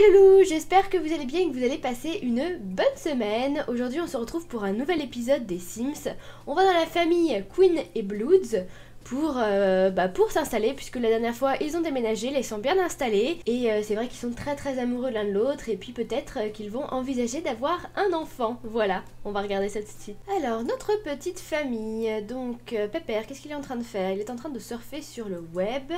les loulous, j'espère que vous allez bien et que vous allez passer une bonne semaine. Aujourd'hui on se retrouve pour un nouvel épisode des Sims. On va dans la famille Queen et Bloods pour, euh, bah, pour s'installer puisque la dernière fois ils ont déménagé, ils sont bien installés et euh, c'est vrai qu'ils sont très très amoureux l'un de l'autre et puis peut-être euh, qu'ils vont envisager d'avoir un enfant. Voilà, on va regarder ça tout de suite. Alors notre petite famille, donc Pepper, qu'est-ce qu'il est en train de faire? Il est en train de surfer sur le web.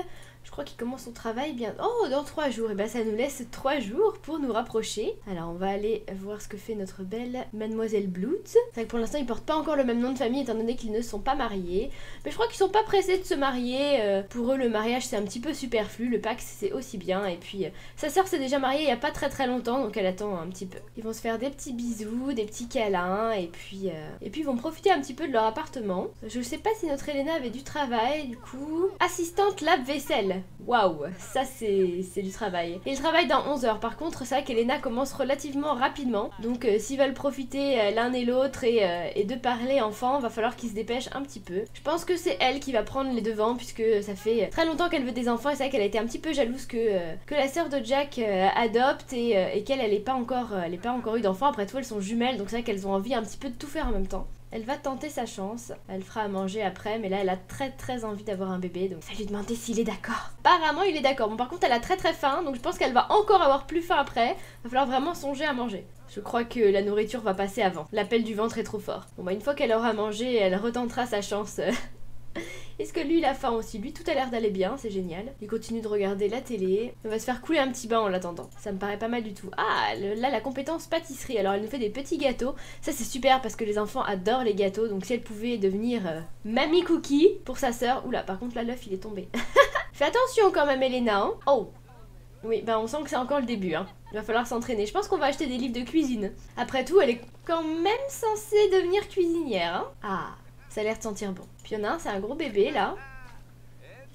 Je crois qu'il commence son travail bien. Oh, dans trois jours. Et eh ben ça nous laisse trois jours pour nous rapprocher. Alors on va aller voir ce que fait notre belle Mademoiselle Blood. C'est vrai que pour l'instant ils portent pas encore le même nom de famille étant donné qu'ils ne sont pas mariés. Mais je crois qu'ils sont pas pressés de se marier. Euh, pour eux le mariage c'est un petit peu superflu. Le Pax c'est aussi bien. Et puis euh, sa sœur s'est déjà mariée il y a pas très très longtemps donc elle attend un petit peu. Ils vont se faire des petits bisous, des petits câlins et puis euh, et puis ils vont profiter un petit peu de leur appartement. Je sais pas si notre Elena avait du travail du coup. Assistante Waouh, ça c'est du travail. Il travaille dans 11 heures. Par contre, c'est vrai qu'Elena commence relativement rapidement. Donc euh, s'ils veulent profiter euh, l'un et l'autre euh, et, de parler enfant, va falloir qu'ils se dépêchent un petit peu. Je pense que c'est elle qui va prendre les devants puisque ça fait très longtemps qu'elle veut des enfants et c'est vrai qu'elle a été un petit peu jalouse que, que la sœur de Jack adopte et, qu'elle elle pas encore elle pas encore eu d'enfants. Après tout, elles sont jumelles donc c'est vrai qu'elles ont envie un petit peu de tout faire en même temps. Elle va tenter sa chance. Elle fera à manger après, mais là, elle a très très envie d'avoir un bébé, donc ça lui demander s'il est d'accord. Apparemment, il est d'accord. Bon, par contre, elle a très très faim, donc je pense qu'elle va encore avoir plus faim après. Va falloir vraiment songer à manger. Je crois que la nourriture va passer avant. L'appel du ventre est trop fort. Bon, bah, une fois qu'elle aura mangé, elle retentera sa chance Est-ce que lui, il a faim aussi? Lui, tout a l'air d'aller bien, c'est génial. Il continue de regarder la télé. On va se faire couler un petit bain en l'attendant. Ça me paraît pas mal du tout. Ah, là, la compétence pâtisserie. Alors, elle nous fait des petits gâteaux. Ça, c'est super parce que les enfants adorent les gâteaux. Donc, si elle pouvait devenir euh, Mamie Cookie pour sa sœur. Oula, par contre, là, l'œuf, il est tombé. Fais attention quand même, Elena. Hein. oh oui, bah on sent que c'est encore le début. Hein. Il va falloir s'entraîner. Je pense qu'on va acheter des livres de cuisine. Après tout, elle est quand même censée devenir cuisinière. Hein. ah, ça a l'air de sentir bon. Puis y en a un, c'est un gros bébé là,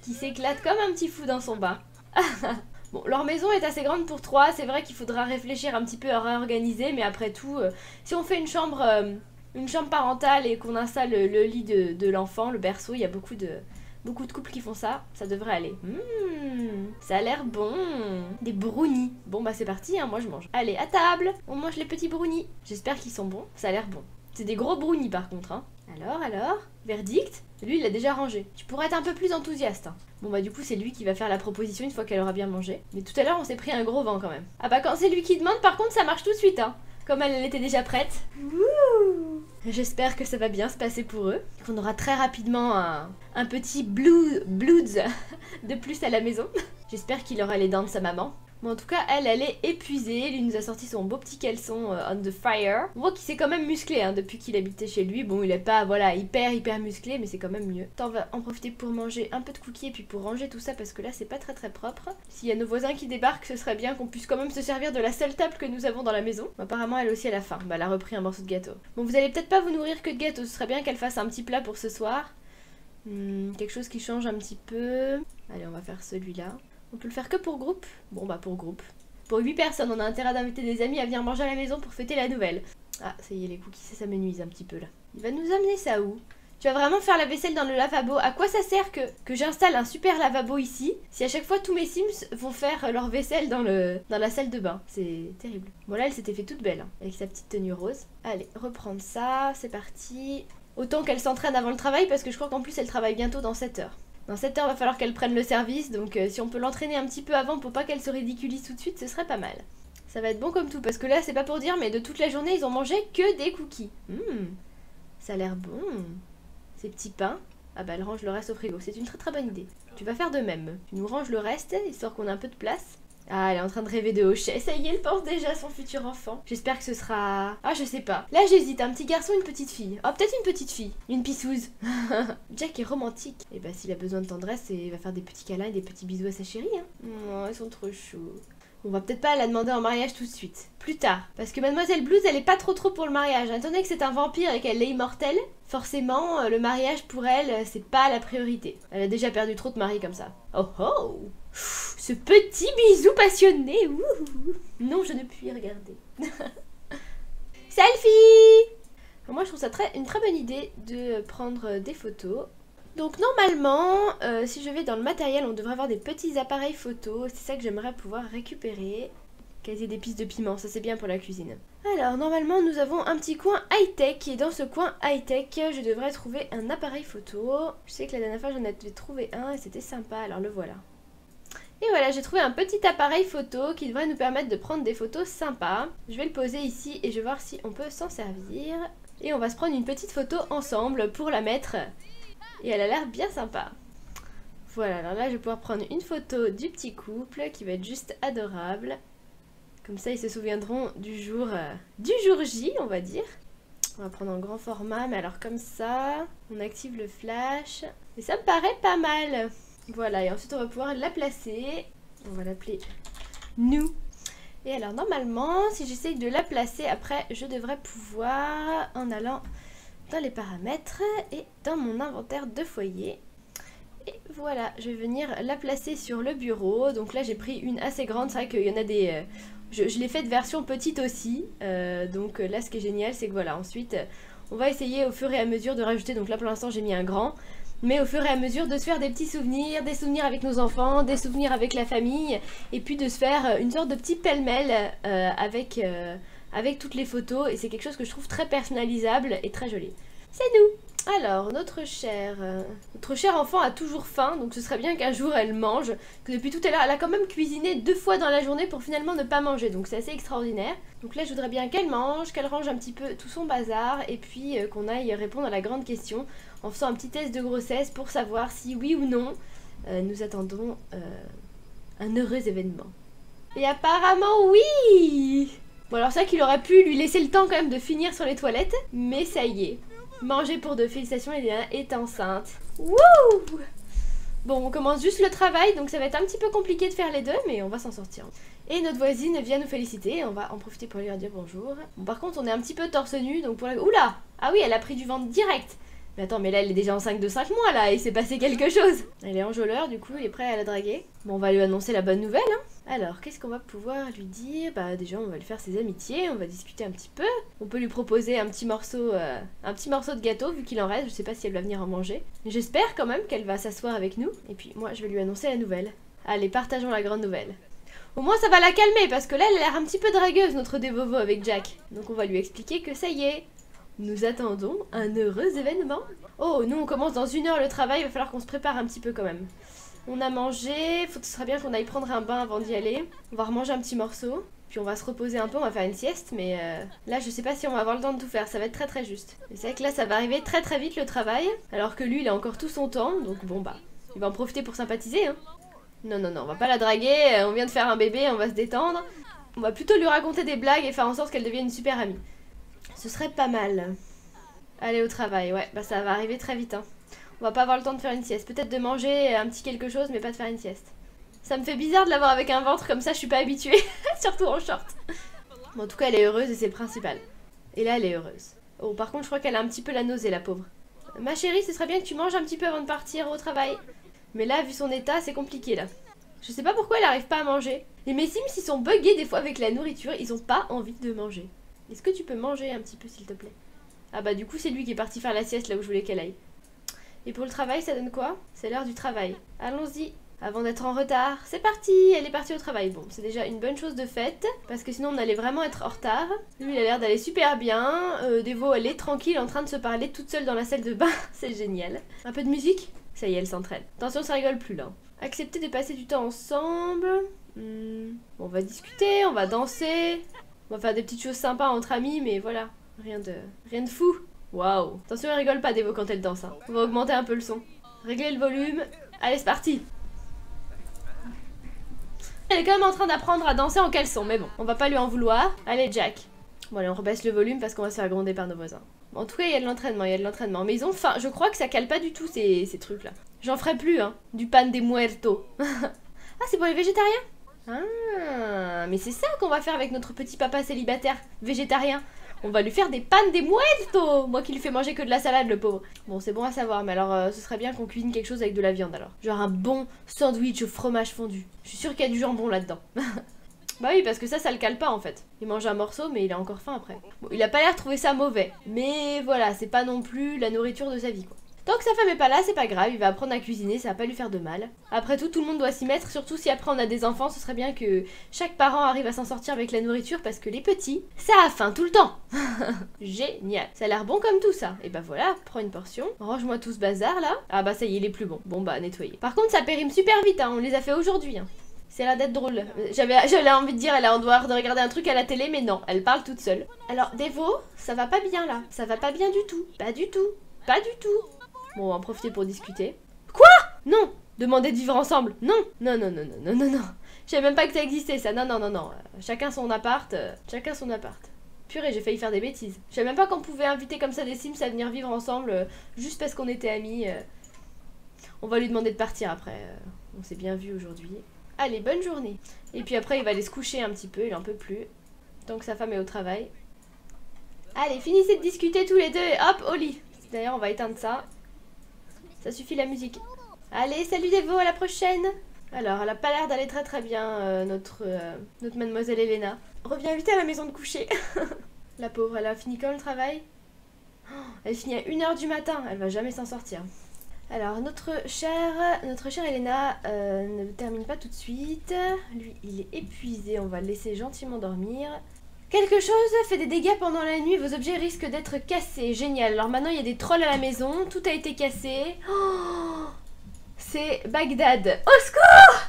qui s'éclate comme un petit fou dans son bain. bon, leur maison est assez grande pour trois. C'est vrai qu'il faudra réfléchir un petit peu à réorganiser, mais après tout, euh, si on fait une chambre, euh, une chambre parentale et qu'on installe le, lit de, l'enfant, le berceau, il y a beaucoup de, beaucoup de couples qui font ça, ça devrait aller. Mmh, ça a l'air bon. Des brownies. Bon bah c'est parti, hein, moi je mange. Allez, à table, on mange les petits brownies. J'espère qu'ils sont bons, ça a l'air bon. C'est des gros brownies par contre. Hein. Alors, alors Verdict? Lui, il l'a déjà rangé. Tu pourrais être un peu plus enthousiaste. Hein. Bon bah du coup, c'est lui qui va faire la proposition une fois qu'elle aura bien mangé. Mais tout à l'heure, on s'est pris un gros vent quand même. Ah bah quand c'est lui qui demande, par contre, ça marche tout de suite. Hein. Comme elle, elle était déjà prête. J'espère que ça va bien se passer pour eux. Qu'on aura très rapidement un, un petit blue, bloods de plus à la maison. J'espère qu'il aura les dents de sa maman. Bon, en tout cas, elle, elle est épuisée. Lui nous a sorti son beau petit caleçon euh, on the fire. On voit qu'il s'est quand même musclé hein, depuis qu'il habitait chez lui. Bon, il est pas, voilà, hyper, hyper musclé, mais c'est quand même mieux. Attends, on va en profiter pour manger un peu de cookies et puis pour ranger tout ça parce que là, c'est pas très très propre. S'il y a nos voisins qui débarquent, ce serait bien qu'on puisse quand même se servir de la seule table que nous avons dans la maison. apparemment, elle aussi, elle a faim. Bah, elle a repris un morceau de gâteau. Bon, vous allez peut-être pas vous nourrir que de gâteau. Ce serait bien qu'elle fasse un petit plat pour ce soir. Hmm, quelque chose qui change un petit peu. Allez, on va faire celui-là. On peut le faire que pour groupe Bon, bah pour groupe. Pour 8 personnes, on a intérêt d'inviter des amis à venir manger à la maison pour fêter la nouvelle. Ah, ça y est, les cookies, ça, ça me nuise un petit peu là. Il va nous amener ça où? Tu vas vraiment faire la vaisselle dans le lavabo. À quoi ça sert que, j'installe un super lavabo ici si à chaque fois tous mes Sims vont faire leur vaisselle dans, le, dans la salle de bain? C'est terrible. Bon là, elle s'était fait toute belle hein, avec sa petite tenue rose. Allez, reprendre ça, c'est parti. Autant qu'elle s'entraîne avant le travail parce que je crois qu'en plus elle travaille bientôt dans 7 heures. Dans 7 heures, il va falloir qu'elle prenne le service, donc euh, si on peut l'entraîner un petit peu avant pour pas qu'elle se ridiculise tout de suite, ce serait pas mal. Ça va être bon comme tout, parce que là, c'est pas pour dire, mais de toute la journée, ils ont mangé que des cookies. Hum, ça a l'air bon. Ces petits pains. Ah bah, elle range le reste au frigo. C'est une très très bonne idée. Tu vas faire de même. Tu nous ranges le reste, histoire qu'on ait un peu de place. Ah, elle est en train de rêver de Hochet. Ça y est, elle pense déjà à son futur enfant. J'espère que ce sera... Ah, je sais pas. Là, j'hésite. Un petit garçon, une petite fille. Oh, peut-être une petite fille. Une pissouse. Jack est romantique. Et eh bah, s'il a besoin de tendresse, il va faire des petits câlins et des petits bisous à sa chérie. Hein. Oh, ils sont trop chauds. On va peut-être pas la demander en mariage tout de suite. Plus tard. Parce que Mademoiselle Blues, elle est pas trop trop pour le mariage. Étant donné que c'est un vampire et qu'elle est immortelle, forcément, euh, le mariage pour elle, euh, c'est pas la priorité. Elle a déjà perdu trop de maris comme ça. Oh oh Ce petit bisou passionné Non, je ne puis regarder. Selfie Moi, je trouve ça très, une très bonne idée de prendre des photos. Donc normalement, si je vais dans le matériel, on devrait avoir des petits appareils photo. C'est ça que j'aimerais pouvoir récupérer. Casier d'épices de piment, ça c'est bien pour la cuisine. Alors, normalement, nous avons un petit coin high-tech. Et dans ce coin high-tech, je devrais trouver un appareil photo. Je sais que la dernière fois, j'en avais trouvé un et c'était sympa, alors le voilà. Et voilà, j'ai trouvé un petit appareil photo qui devrait nous permettre de prendre des photos sympas. Je vais le poser ici et je vais voir si on peut s'en servir. Et on va se prendre une petite photo ensemble pour la mettre. Et elle a l'air bien sympa. Voilà, alors là, je vais pouvoir prendre une photo du petit couple qui va être juste adorable. Comme ça, ils se souviendront du jour, euh, du jour J, on va dire. On va prendre un grand format, mais alors comme ça, on active le flash. Et ça me paraît pas mal. Voilà, et ensuite on va pouvoir la placer. On va l'appeler nous. Et alors normalement, si j'essaye de la placer, après je devrais pouvoir, en allant dans les paramètres et dans mon inventaire de foyer. Et voilà, je vais venir la placer sur le bureau. Donc là j'ai pris une assez grande, c'est vrai qu'il y en a des... Euh, je, l'ai fait de version petite aussi. Euh, donc là, ce qui est génial, c'est que voilà, ensuite, on va essayer au fur et à mesure de rajouter. Donc là, pour l'instant, j'ai mis un grand. Mais au fur et à mesure de se faire des petits souvenirs, des souvenirs avec nos enfants, des souvenirs avec la famille, et puis de se faire euh, une sorte de petit pêle-mêle avec, avec toutes les photos. Et c'est quelque chose que je trouve très personnalisable et très joli. C'est nous alors, notre cher, euh, notre cher enfant a toujours faim, donc ce serait bien qu'un jour elle mange. Que depuis tout à l'heure, elle a quand même cuisiné deux fois dans la journée pour finalement ne pas manger, donc c'est assez extraordinaire. Donc là, je voudrais bien qu'elle mange, qu'elle range un petit peu tout son bazar, et puis euh, qu'on aille répondre à la grande question en faisant un petit test de grossesse pour savoir si oui ou non euh, nous attendons un heureux événement. Et apparemment oui Bon alors ça qu'il aurait pu lui laisser le temps quand même de finir sur les toilettes, mais ça y est. Manger pour deux. Félicitations, Eliana est enceinte. Wouh Bon, on commence juste le travail, donc ça va être un petit peu compliqué de faire les deux, mais on va s'en sortir. Et notre voisine vient nous féliciter, on va en profiter pour lui dire bonjour. Bon, par contre, on est un petit peu torse nu, donc pour la... Oula Ah oui, elle a pris du ventre direct mais attends, mais là, elle est déjà enceinte de 5 mois, là, il s'est passé quelque chose. Elle est enjôleur, du coup, il est prêt à la draguer. Bon, on va lui annoncer la bonne nouvelle, hein. Alors, qu'est-ce qu'on va pouvoir lui dire? Bah, déjà, on va lui faire ses amitiés, on va discuter un petit peu. On peut lui proposer un petit morceau, euh, un petit morceau de gâteau, vu qu'il en reste. Je sais pas si elle va venir en manger. J'espère quand même qu'elle va s'asseoir avec nous. Et puis, moi, je vais lui annoncer la nouvelle. Allez, partageons la grande nouvelle. Au moins, ça va la calmer, parce que là, elle a l'air un petit peu dragueuse, notre dévovo avec Jack. Donc, on va lui expliquer que ça y est, nous attendons un heureux événement. Oh, nous on commence dans une heure le travail, il va falloir qu'on se prépare un petit peu quand même. On a mangé, faut, ce serait bien qu'on aille prendre un bain avant d'y aller. On va remanger un petit morceau, puis on va se reposer un peu, on va faire une sieste, mais euh, là je sais pas si on va avoir le temps de tout faire, ça va être très très juste. c'est vrai que là ça va arriver très très vite le travail, alors que lui il a encore tout son temps, donc bon bah, il va en profiter pour sympathiser. Hein. Non non non, on va pas la draguer, euh, on vient de faire un bébé, on va se détendre. On va plutôt lui raconter des blagues et faire en sorte qu'elle devienne une super amie. Ce serait pas mal. Aller au travail, ouais, bah ça va arriver très vite. Hein. On va pas avoir le temps de faire une sieste. Peut-être de manger un petit quelque chose, mais pas de faire une sieste. Ça me fait bizarre de l'avoir avec un ventre comme ça, je suis pas habituée. Surtout en short. Bon, en tout cas, elle est heureuse et c'est le principal. Et là, elle est heureuse. Oh, par contre, je crois qu'elle a un petit peu la nausée, la pauvre. Ma chérie, ce serait bien que tu manges un petit peu avant de partir au travail. Mais là, vu son état, c'est compliqué, là. Je sais pas pourquoi elle arrive pas à manger. Et mes Sims, ils sont buggés des fois avec la nourriture, ils ont pas envie de manger. Est-ce que tu peux manger un petit peu s'il te plaît? Ah bah du coup c'est lui qui est parti faire la sieste là où je voulais qu'elle aille. Et pour le travail ça donne quoi? C'est l'heure du travail. Allons-y avant d'être en retard. C'est parti Elle est partie au travail. Bon, c'est déjà une bonne chose de faite, parce que sinon on allait vraiment être en retard. Lui, il a l'air d'aller super bien. Euh, Devo, elle est tranquille, en train de se parler toute seule dans la salle de bain. c'est génial. Un peu de musique? Ça y est, elle s'entraîne. Attention, ça rigole plus là. Accepter de passer du temps ensemble. Hmm. On va discuter, on va danser. On va faire des petites choses sympas entre amis, mais voilà. Rien de, rien de fou. Waouh. Attention, elle rigole pas, Devo, quand elle danse. Hein. On va augmenter un peu le son. Régler le volume. Allez, c'est parti. Elle est quand même en train d'apprendre à danser en caleçon, mais bon, on va pas lui en vouloir. Allez, Jack. Bon, allez, on rebaisse le volume parce qu'on va se faire gronder par nos voisins. En tout cas, il y a de l'entraînement, il y a de l'entraînement. Mais ils ont faim. Je crois que ça cale pas du tout ces, trucs-là. J'en ferai plus, hein. Du pan de muertos. ah, c'est pour les végétariens? Ah, mais c'est ça qu'on va faire avec notre petit papa célibataire végétarien. On va lui faire des pannes des muertos Moi qui lui fais manger que de la salade, le pauvre. Bon, c'est bon à savoir, mais alors euh, ce serait bien qu'on cuisine quelque chose avec de la viande alors. Genre un bon sandwich au fromage fondu. Je suis sûre qu'il y a du jambon là-dedans. bah oui, parce que ça, ça le cale pas en fait. Il mange un morceau, mais il a encore faim après. Bon, il a pas l'air de trouver ça mauvais. Mais voilà, c'est pas non plus la nourriture de sa vie quoi. Tant que sa femme est pas là, c'est pas grave, il va apprendre à cuisiner, ça va pas lui faire de mal. Après tout, tout le monde doit s'y mettre, surtout si après on a des enfants, ce serait bien que chaque parent arrive à s'en sortir avec la nourriture parce que les petits, ça a faim tout le temps. Génial. Ça a l'air bon comme tout ça. Et bah voilà, prends une portion. Range-moi tout ce bazar là. Ah bah ça y est, il est plus bon. Bon bah nettoyer. Par contre, ça périme super vite, hein. on les a fait aujourd'hui. Hein. C'est l'air d'être drôle. J'avais, j'avais envie de dire, elle a en devoir de regarder un truc à la télé, mais non, elle parle toute seule. Alors, Devo, ça va pas bien là. Ça va pas bien du tout. Pas du tout. Pas du tout. Bon, on va en profiter pour discuter. Quoi? Non Demander de vivre ensemble Non Non, non, non, non, non, non, non. Je savais même pas que ça existait, ça. Non, non, non, non. chacun son appart. Euh, chacun son appart. Purée, j'ai failli faire des bêtises. Je savais même pas qu'on pouvait inviter comme ça des Sims à venir vivre ensemble euh, juste parce qu'on était amis. Euh. On va lui demander de partir après. on s'est bien vu aujourd'hui. Allez, bonne journée. Et puis après, il va aller se coucher un petit peu, il en peut plus. Tant que sa femme est au travail. Allez, finissez de discuter tous les deux et hop, au lit. D'ailleurs, on va éteindre ça. Ça suffit la musique. Allez, salut Devo, à la prochaine Alors, elle a pas l'air d'aller très très bien, euh, notre, euh, notre mademoiselle Elena. Reviens vite à la maison de coucher. la pauvre, elle a fini quand le travail? Oh, Elle finit à 1h du matin, elle va jamais s'en sortir. Alors, notre chère, notre chère Elena euh, ne termine pas tout de suite. Lui, il est épuisé. On va le laisser gentiment dormir. Quelque chose fait des dégâts pendant la nuit. Vos objets risquent d'être cassés. Génial. Alors maintenant, il y a des trolls à la maison. Tout a été cassé. Oh c'est Bagdad. Au secours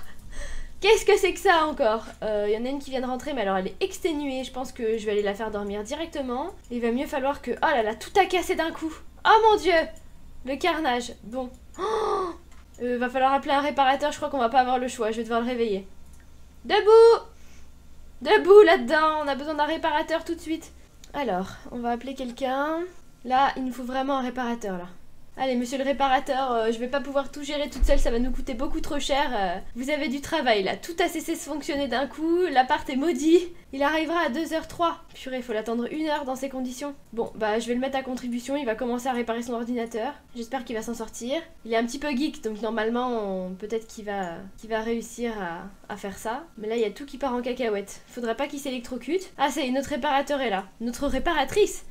Qu'est-ce que c'est que ça encore? Euh, Il y en a une qui vient de rentrer, mais alors elle est exténuée. Je pense que je vais aller la faire dormir directement. Il va mieux falloir que... Oh là là, tout a cassé d'un coup. Oh mon dieu le carnage. Bon. Oh euh, va falloir appeler un réparateur. Je crois qu'on va pas avoir le choix. Je vais devoir le réveiller. Debout Debout là-dedans. On a besoin d'un réparateur tout de suite. Alors, on va appeler quelqu'un. Là, il nous faut vraiment un réparateur là. Allez, monsieur le réparateur, euh, je vais pas pouvoir tout gérer toute seule, ça va nous coûter beaucoup trop cher. Euh. vous avez du travail là, tout a cessé de fonctionner d'un coup, l'appart est maudit. Il arrivera à 2h03. Purée, faut l'attendre une heure dans ces conditions. Bon, bah je vais le mettre à contribution, il va commencer à réparer son ordinateur. J'espère qu'il va s'en sortir. Il est un petit peu geek, donc normalement, peut-être qu'il va, va réussir à, faire ça. Mais là, il y a tout qui part en cacahuète. Faudrait pas qu'il s'électrocute. Ah, c'est notre réparateur est là. Notre réparatrice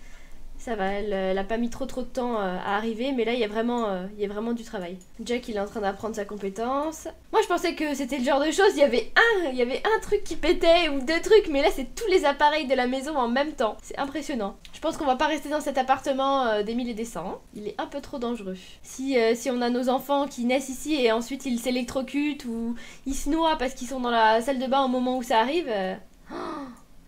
ça va, elle, n'a pas mis trop trop de temps euh, à arriver, mais là il y, a vraiment, euh, il y a vraiment du travail. Jack il est en train d'apprendre sa compétence. Moi je pensais que c'était le genre de choses, il y avait un, il y avait un truc qui pétait ou deux trucs, mais là c'est tous les appareils de la maison en même temps. C'est impressionnant. Je pense qu'on va pas rester dans cet appartement euh, des mille et des cents. Il est un peu trop dangereux. Si, si on a nos enfants qui naissent ici et ensuite ils s'électrocutent ou ils se noient parce qu'ils sont dans la salle de bain au moment où ça arrive... Oh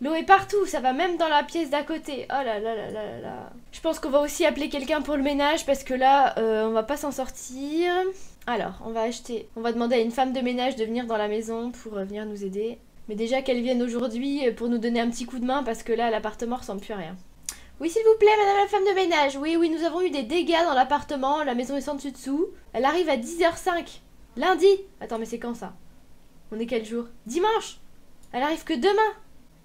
L'eau est partout, ça va même dans la pièce d'à côté. Oh là là là là là. Je pense qu'on va aussi appeler quelqu'un pour le ménage parce que là, euh, on va pas s'en sortir. Alors, on va acheter, on va demander à une femme de ménage de venir dans la maison pour euh, venir nous aider. Mais déjà qu'elle vienne aujourd'hui euh, pour nous donner un petit coup de main parce que là, l'appartement ressemble plus à rien. Oui, s'il vous plaît, madame la femme de ménage. Oui, oui, nous avons eu des dégâts dans l'appartement. La maison est sans dessus-dessous. Elle arrive à 10h05. Lundi. Attends, mais c'est quand ça? On est quel jour? Dimanche. Elle arrive que demain.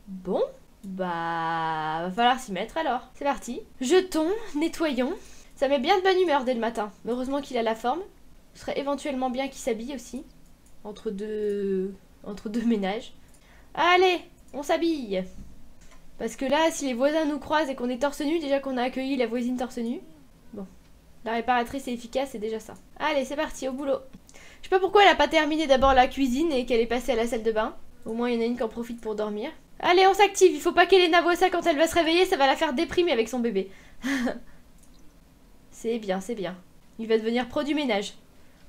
Bon, bah, va falloir s'y mettre alors. C'est parti. Jetons, nettoyons. Ça met bien de bonne humeur dès le matin. Heureusement qu'il a la forme. Ce serait éventuellement bien qu'il s'habille aussi. Entre deux... Entre deux ménages. Allez, on s'habille. Parce que là, si les voisins nous croisent et qu'on est torse nu, déjà qu'on a accueilli la voisine torse nu. Bon. La réparatrice est efficace, c'est déjà ça. Allez, c'est parti, au boulot. Je sais pas pourquoi elle a pas terminé d'abord la cuisine et qu'elle est passée à la salle de bain. Au moins, il y en a une qui en profite pour dormir. Allez, on s'active. Il faut pas qu'Elena voit ça quand elle va se réveiller. Ça va la faire déprimer avec son bébé. c'est bien, c'est bien. Il va devenir pro du ménage.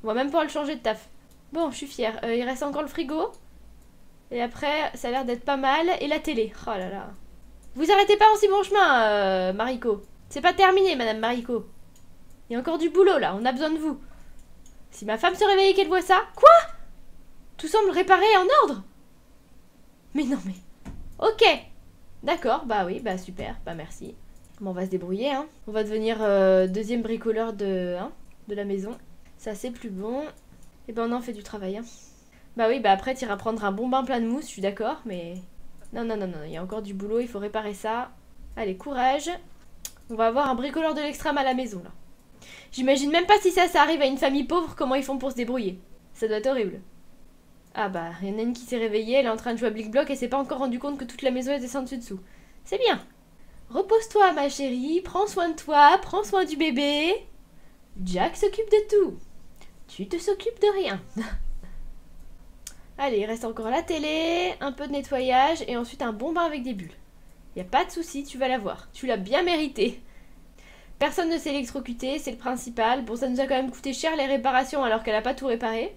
On va même pouvoir le changer de taf. Bon, je suis fière. Euh, il reste encore le frigo. Et après, ça a l'air d'être pas mal. Et la télé. Oh là là. Vous arrêtez pas en si bon chemin, euh, Mariko. C'est pas terminé, Madame Mariko. Il y a encore du boulot, là. On a besoin de vous. Si ma femme se réveille et qu'elle voit ça... Quoi? Tout semble réparé en ordre? Mais non, mais... Ok D'accord, bah oui, bah super, bah merci. Bon, on va se débrouiller, hein. On va devenir euh, deuxième bricoleur de, hein, de la maison. Ça, c'est plus bon. Et eh ben, on en fait du travail, hein. Bah oui, bah après, iras prendre un bon bain plein de mousse, je suis d'accord, mais... Non, non, non, non, il y a encore du boulot, il faut réparer ça. Allez, courage. On va avoir un bricoleur de l'extrême à la maison, là. J'imagine même pas si ça, ça arrive à une famille pauvre, comment ils font pour se débrouiller. Ça doit être horrible. Ah bah, il qui s'est réveillée, elle est en train de jouer à Blick Block et s'est pas encore rendu compte que toute la maison était sans dessus dessous. C'est bien. Repose-toi, ma chérie, prends soin de toi, prends soin du bébé. Jack s'occupe de tout. Tu te s'occupes de rien. Allez, il reste encore la télé, un peu de nettoyage et ensuite un bon bain avec des bulles. Y a pas de souci, tu vas l'avoir. Tu l'as bien mérité. Personne ne s'est électrocuté, c'est le principal. Bon, ça nous a quand même coûté cher les réparations alors qu'elle a pas tout réparé.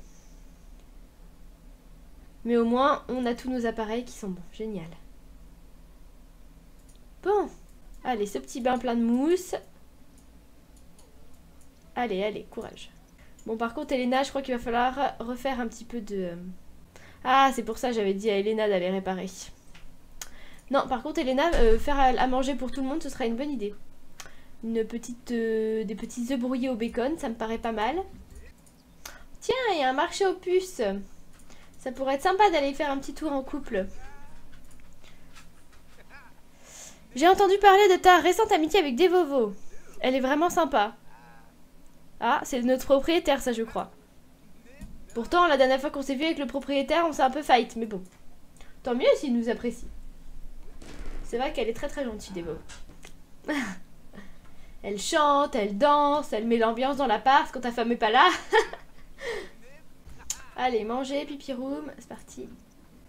Mais au moins, on a tous nos appareils qui sont bons. Génial. Bon. Allez, ce petit bain plein de mousse. Allez, allez, courage. Bon, par contre, Elena, je crois qu'il va falloir refaire un petit peu de... Ah, c'est pour ça j'avais dit à Elena d'aller réparer. Non, par contre, Elena, euh, faire à, manger pour tout le monde, ce sera une bonne idée. Une petite, euh, des petits œufs brouillés au bacon, ça me paraît pas mal. Tiens, il y a un marché aux puces. Ça pourrait être sympa d'aller faire un petit tour en couple. J'ai entendu parler de ta récente amitié avec Devovo. Elle est vraiment sympa. Ah, c'est notre propriétaire, ça, je crois. Pourtant, la dernière fois qu'on s'est vu avec le propriétaire, on s'est un peu fight, mais bon. Tant mieux s'il nous apprécie. C'est vrai qu'elle est très très gentille, Devo. elle chante, elle danse, elle met l'ambiance dans l'appart quand ta femme est pas là. Allez, manger, pipi room, c'est parti.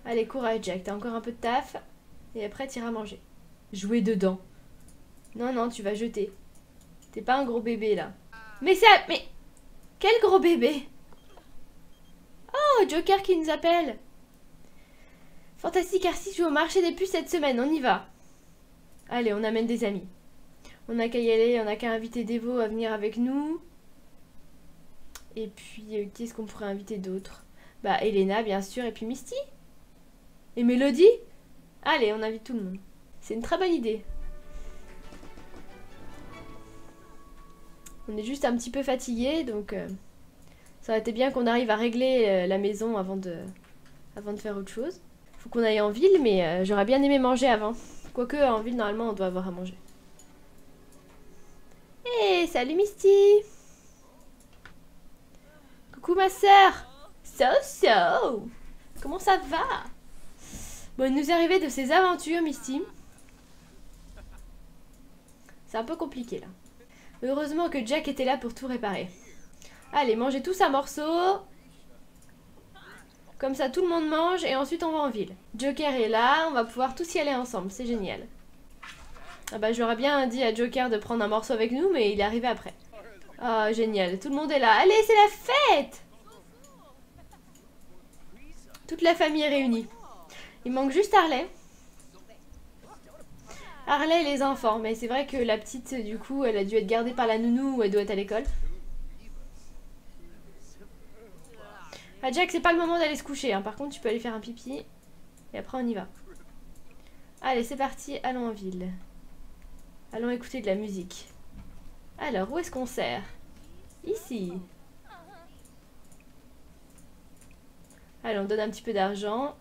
Allez, courage Jack, t'as encore un peu de taf. Et après, t'iras manger. Jouer dedans. Non, non, tu vas jeter. T'es pas un gros bébé, là. Mais ça... Mais... Quel gros bébé? Oh, Joker qui nous appelle Fantastique Arcy joue au marché des puces cette semaine, on y va. Allez, on amène des amis. On n'a qu'à y aller, on n'a qu'à inviter Devo à venir avec nous. Et puis, euh, qui est-ce qu'on pourrait inviter d'autres Bah, Elena, bien sûr, et puis Misty. Et Mélodie? Allez, on invite tout le monde. C'est une très bonne idée. On est juste un petit peu fatigué, donc euh, ça aurait été bien qu'on arrive à régler euh, la maison avant de, avant de faire autre chose. Faut qu'on aille en ville, mais j'aurais bien aimé manger avant. Quoique, en ville, normalement, on doit avoir à manger. Hé, salut Misty Coucou ma sœur So so Comment ça va? Bon, il nous est arrivé de ces aventures, Misty. C'est un peu compliqué, là. Heureusement que Jack était là pour tout réparer. Allez, mangez tous un morceau. Comme ça, tout le monde mange et ensuite on va en ville. Joker est là, on va pouvoir tous y aller ensemble, c'est génial. Ah bah j'aurais bien dit à Joker de prendre un morceau avec nous, mais il est arrivé après. Oh, génial. Tout le monde est là. Allez, c'est la fête Toute la famille est réunie. Il manque juste Harley. Harley les enfants. Mais c'est vrai que la petite, du coup, elle a dû être gardée par la nounou ou elle doit être à l'école. Ah, Jack, c'est pas le moment d'aller se coucher. Hein. Par contre, tu peux aller faire un pipi. Et après, on y va. Allez, c'est parti. Allons en ville. Allons écouter de la musique. Alors, où est-ce qu'on sert? Ici. Allez, on donne un petit peu d'argent.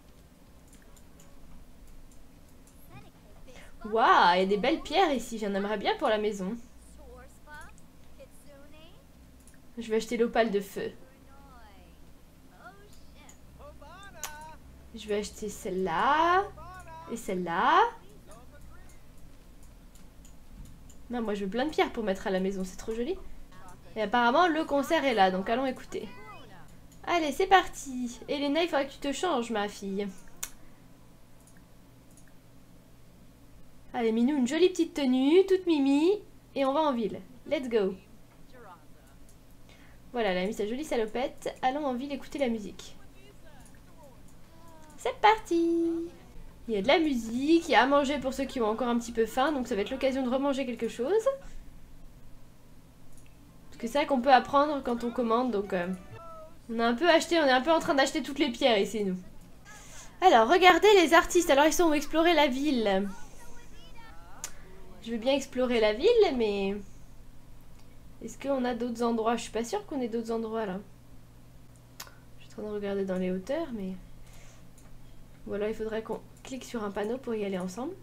Waouh, il y a des belles pierres ici. J'en aimerais bien pour la maison. Je vais acheter l'opale de feu. Je vais acheter celle-là. Et celle-là. Moi je veux plein de pierres pour mettre à la maison, c'est trop joli. Et apparemment, le concert est là, donc allons écouter. Allez, c'est parti. Elena, il faudra que tu te changes, ma fille. Allez, Minou, une jolie petite tenue, toute mimi. Et on va en ville. Let's go. Voilà, elle a mis sa jolie salopette. Allons en ville écouter la musique. C'est parti il y a de la musique, il y a à manger pour ceux qui ont encore un petit peu faim, donc ça va être l'occasion de remanger quelque chose. Parce que c'est qu'on peut apprendre quand on commande, donc euh, on a un peu acheté, on est un peu en train d'acheter toutes les pierres ici, nous. Alors, regardez les artistes, alors ils sont explorer la ville? Je veux bien explorer la ville, mais... Est-ce qu'on a d'autres endroits? Je suis pas sûre qu'on ait d'autres endroits, là. Je suis en train de regarder dans les hauteurs, mais... Voilà, il faudrait qu'on clique sur un panneau pour y aller ensemble.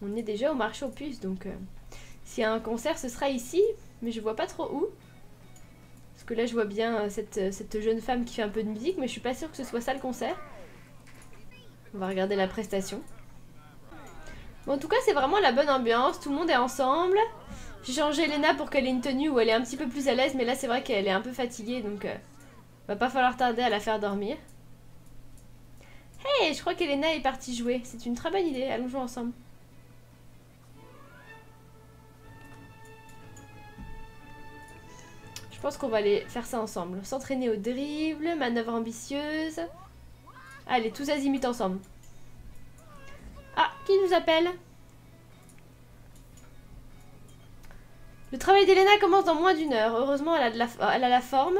On est déjà au marché aux puces, donc euh, s'il y a un concert, ce sera ici, mais je vois pas trop où. Parce que là, je vois bien euh, cette, euh, cette, jeune femme qui fait un peu de musique, mais je suis pas sûre que ce soit ça le concert. On va regarder la prestation. En tout cas, c'est vraiment la bonne ambiance, tout le monde est ensemble. J'ai changé Elena pour qu'elle ait une tenue où elle est un petit peu plus à l'aise, mais là c'est vrai qu'elle est un peu fatiguée, donc euh, va pas falloir tarder à la faire dormir. Hey, je crois qu'Elena est partie jouer. C'est une très bonne idée, allons jouer ensemble. Je pense qu'on va aller faire ça ensemble. S'entraîner au dribble, manœuvre ambitieuse. Allez, tous azimuts ensemble. Ah, qui nous appelle? Le travail d'Elena commence dans moins d'une heure. Heureusement, elle a, de la, elle a la forme.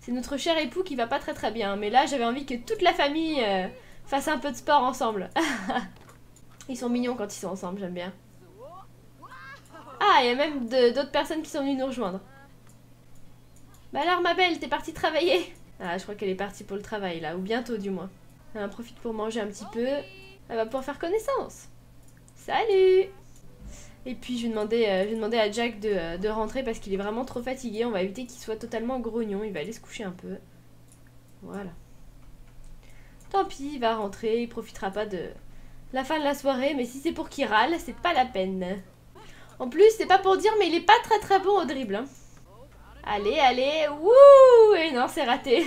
C'est notre cher époux qui va pas très très bien. Mais là, j'avais envie que toute la famille euh, fasse un peu de sport ensemble. ils sont mignons quand ils sont ensemble, j'aime bien. Ah, il y a même d'autres personnes qui sont venues nous rejoindre. Bah alors, ma belle, t'es partie travailler? Ah, je crois qu'elle est partie pour le travail, là. Ou bientôt, du moins. Elle en profite pour manger un petit peu. Elle va pouvoir faire connaissance. Salut et puis je vais demander, euh, à Jack euh, de, rentrer parce qu'il est vraiment trop fatigué. On va éviter qu'il soit totalement grognon. Il va aller se coucher un peu. Voilà. Tant pis, il va rentrer. Il profitera pas de la fin de la soirée. Mais si c'est pour qu'il râle, c'est pas la peine. En plus, c'est pas pour dire, mais il est pas très très bon au dribble. Hein. Allez, allez. Wouh Et non, c'est raté.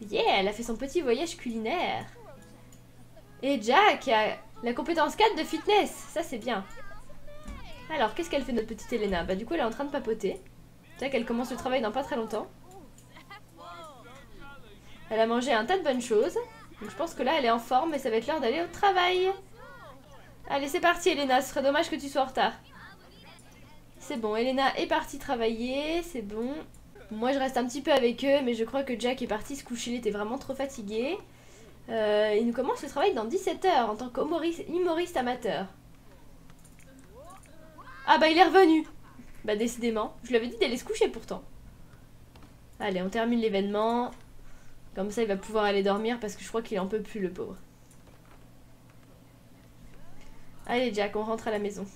Yeah, elle a fait son petit voyage culinaire. Et Jack a la compétence 4 de fitness. Ça, c'est bien. Alors, qu'est-ce qu'elle fait notre petite Elena? Bah du coup, elle est en train de papoter. Jack, elle commence le travail dans pas très longtemps. Elle a mangé un tas de bonnes choses. Donc je pense que là, elle est en forme et ça va être l'heure d'aller au travail. Allez, c'est parti, Elena. Ce serait dommage que tu sois en retard. C'est bon, Elena est partie travailler. C'est bon. Moi, je reste un petit peu avec eux, mais je crois que Jack est parti se coucher. Il était vraiment trop fatigué. Euh, il nous commence le travail dans 17 heures en tant qu'humoriste amateur. Ah bah il est revenu Bah décidément. Je lui avais dit d'aller se coucher pourtant. Allez, on termine l'événement. Comme ça, il va pouvoir aller dormir parce que je crois qu'il en peut plus, le pauvre. Allez, Jack, on rentre à la maison.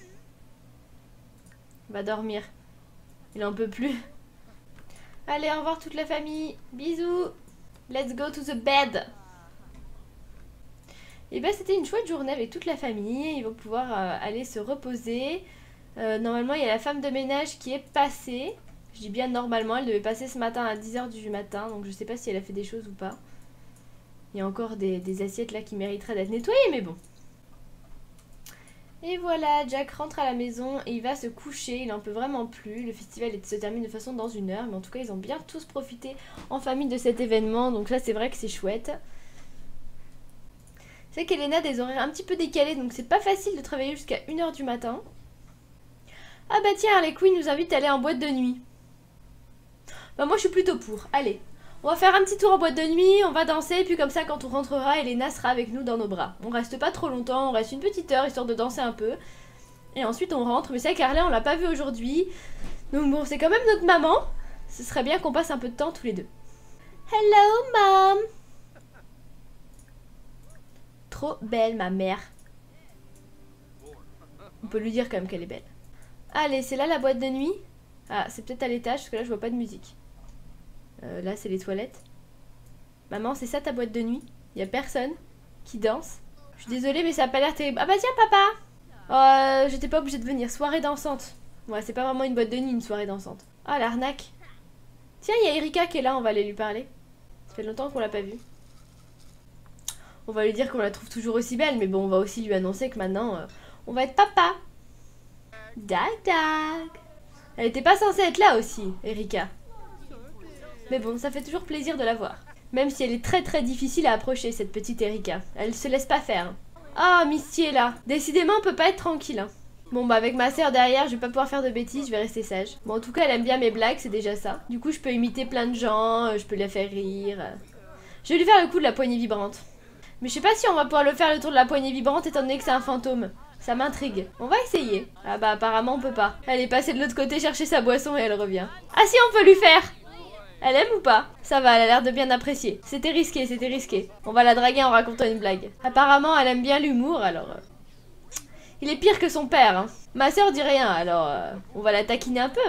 On va dormir. Il en peut plus. Allez, au revoir toute la famille. Bisous. Let's go to the bed. Et eh ben c'était une chouette journée avec toute la famille. Ils vont pouvoir euh, aller se reposer. Euh, normalement, il y a la femme de ménage qui est passée. Je dis bien normalement, elle devait passer ce matin à 10h du matin, donc je sais pas si elle a fait des choses ou pas. Il y a encore des, assiettes là qui mériteraient d'être nettoyées, mais bon. Et voilà, Jack rentre à la maison et il va se coucher, il en peut vraiment plus. Le festival se termine de façon dans une heure, mais en tout cas ils ont bien tous profité en famille de cet événement, donc là c'est vrai que c'est chouette. C'est qu'Elena a des horaires un petit peu décalés, donc c'est pas facile de travailler jusqu'à 1h du matin. Ah bah tiens, Harley Quinn nous invite à aller en boîte de nuit. Bah moi je suis plutôt pour. Allez, on va faire un petit tour en boîte de nuit, on va danser, et puis comme ça quand on rentrera, Elena sera avec nous dans nos bras. On reste pas trop longtemps, on reste une petite heure histoire de danser un peu. Et ensuite on rentre, mais c'est vrai on l'a pas vu aujourd'hui. Donc bon, c'est quand même notre maman. Ce serait bien qu'on passe un peu de temps tous les deux. Hello mom Trop belle ma mère. On peut lui dire quand même qu'elle est belle. Allez, c'est là la boîte de nuit Ah, c'est peut-être à l'étage parce que là je vois pas de musique. Euh, là, c'est les toilettes. Maman, c'est ça ta boîte de nuit? Il a personne qui danse? Je suis désolée, mais ça a pas l'air terrible. Ah bah tiens, papa Oh, j'étais pas obligée de venir. Soirée dansante. Ouais, c'est pas vraiment une boîte de nuit, une soirée dansante. Ah, l'arnaque. Tiens, il y a Erika qui est là, on va aller lui parler. Ça fait longtemps qu'on l'a pas vue. On va lui dire qu'on la trouve toujours aussi belle, mais bon, on va aussi lui annoncer que maintenant, euh, on va être papa. Dag Dag Elle était pas censée être là aussi, Erika. Mais bon, ça fait toujours plaisir de la voir. Même si elle est très très difficile à approcher, cette petite Erika. Elle se laisse pas faire. Ah, Misty est là. Décidément, on peut pas être tranquille. Hein. Bon bah avec ma soeur derrière, je vais pas pouvoir faire de bêtises, je vais rester sage. Bon en tout cas, elle aime bien mes blagues, c'est déjà ça. Du coup, je peux imiter plein de gens, euh, je peux la faire rire. Je vais lui faire le coup de la poignée vibrante. Mais je sais pas si on va pouvoir le faire le tour de la poignée vibrante étant donné que c'est un fantôme. Ça m'intrigue. On va essayer. Ah bah apparemment on peut pas. Elle est passée de l'autre côté chercher sa boisson et elle revient. Ah si on peut lui faire Elle aime ou pas? Ça va, elle a l'air de bien apprécier. C'était risqué, c'était risqué. On va la draguer en racontant une blague. Apparemment elle aime bien l'humour alors... Euh, il est pire que son père. Hein. Ma soeur dit rien alors euh, on va la taquiner un peu.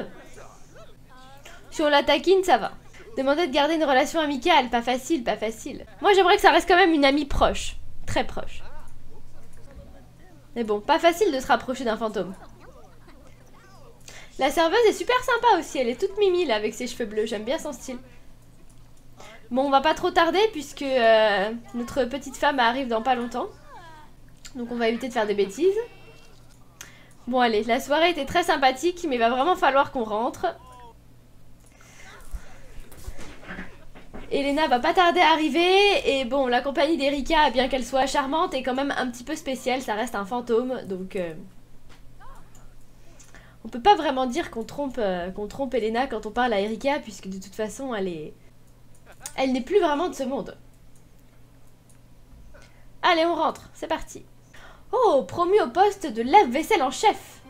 Si on la taquine ça va. Demander de garder une relation amicale, pas facile, pas facile. Moi j'aimerais que ça reste quand même une amie proche. Très proche. Mais bon, pas facile de se rapprocher d'un fantôme. La serveuse est super sympa aussi, elle est toute mimi là avec ses cheveux bleus, j'aime bien son style. Bon, on va pas trop tarder puisque euh, notre petite femme arrive dans pas longtemps. Donc on va éviter de faire des bêtises. Bon allez, la soirée était très sympathique, mais il va vraiment falloir qu'on rentre. Elena va pas tarder à arriver et bon la compagnie d'Erika bien qu'elle soit charmante est quand même un petit peu spéciale, ça reste un fantôme donc euh, on peut pas vraiment dire qu'on trompe, euh, qu'on trompe Elena quand on parle à Erika puisque de toute façon elle est elle n'est plus vraiment de ce monde. Allez on rentre, c'est parti. Oh, promu au poste de lave-vaisselle en chef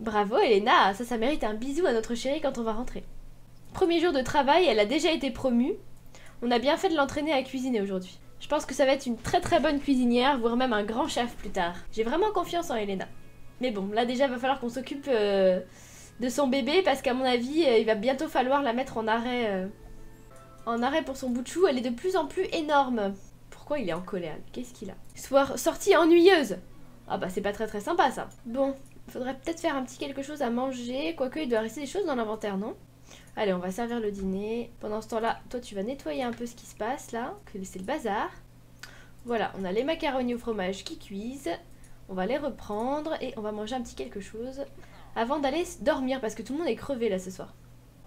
Bravo Elena, ça ça mérite un bisou à notre chérie quand on va rentrer. Premier jour de travail, elle a déjà été promue. On a bien fait de l'entraîner à cuisiner aujourd'hui. Je pense que ça va être une très très bonne cuisinière, voire même un grand chef plus tard. J'ai vraiment confiance en Elena. Mais bon, là déjà, il va falloir qu'on s'occupe euh, de son bébé, parce qu'à mon avis, euh, il va bientôt falloir la mettre en arrêt, euh, en arrêt pour son bout de chou. Elle est de plus en plus énorme. Pourquoi il est en colère Qu'est-ce qu'il a? Soir sortie ennuyeuse Ah bah c'est pas très très sympa ça. Bon, faudrait peut-être faire un petit quelque chose à manger, quoique il doit rester des choses dans l'inventaire, non? Allez, on va servir le dîner. Pendant ce temps-là, toi, tu vas nettoyer un peu ce qui se passe là, que c'est le bazar. Voilà, on a les macaronis au fromage qui cuisent. On va les reprendre et on va manger un petit quelque chose avant d'aller dormir parce que tout le monde est crevé là ce soir.